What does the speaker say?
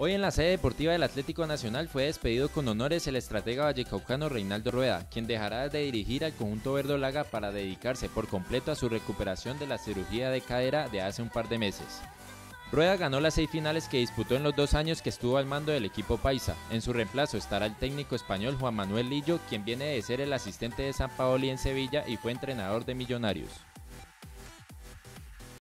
Hoy en la sede deportiva del Atlético Nacional fue despedido con honores el estratega vallecaucano Reinaldo Rueda, quien dejará de dirigir al conjunto verdolaga para dedicarse por completo a su recuperación de la cirugía de cadera de hace un par de meses. Rueda ganó las seis finales que disputó en los dos años que estuvo al mando del equipo paisa. En su reemplazo estará el técnico español Juan Manuel Lillo, quien viene de ser el asistente de San Paoli en Sevilla y fue entrenador de Millonarios.